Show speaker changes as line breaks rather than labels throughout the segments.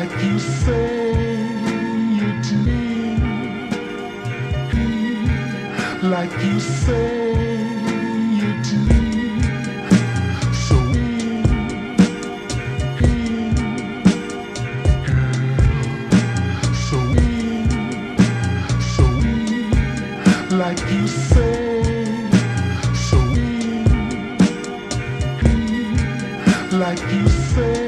like you say you do, like you say you do. So So, so, like you say, so, we, like you say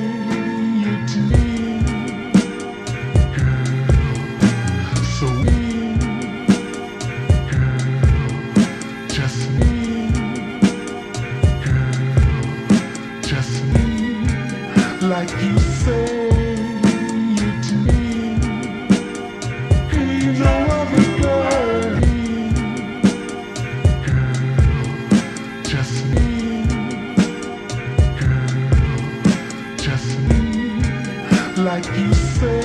like you say you do. Girl, just me, girl, just me, like you say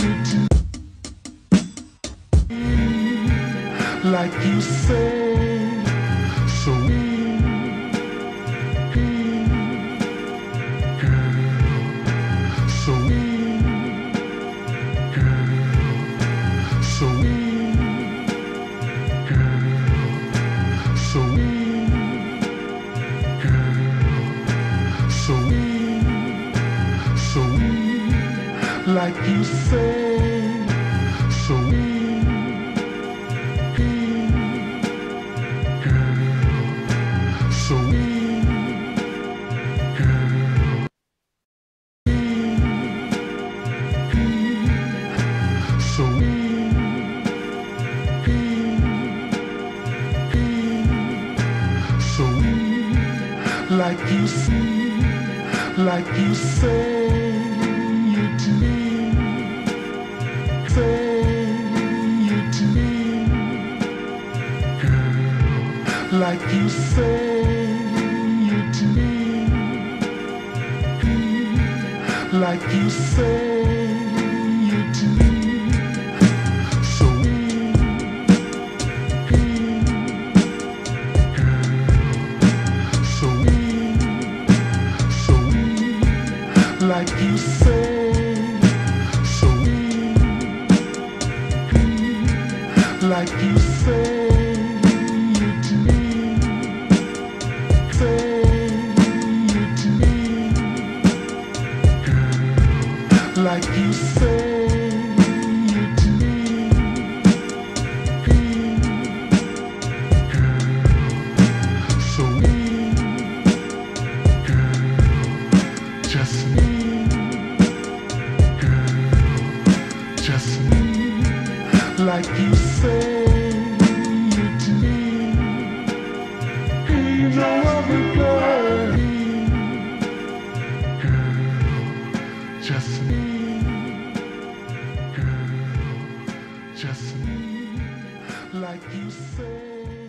you do. like you say. Like you say. So. So, so, so, we, like you see, like you say like you say it did, like you say you do. So so so like you say, so we, like you say. like you say you do. Girl, so me, girl, just me, girl, just me, like you say. You say